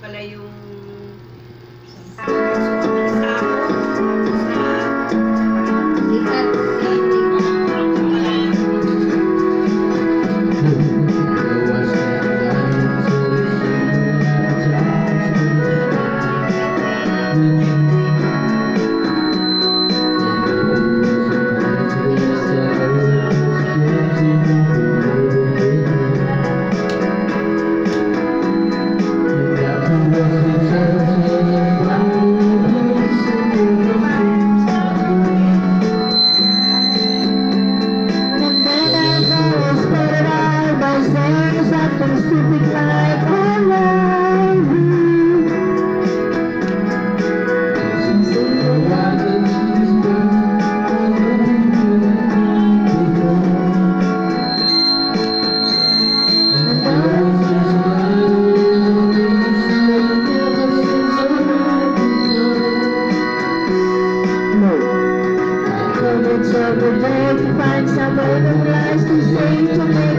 pala yung sa sa Like suburban lights to save today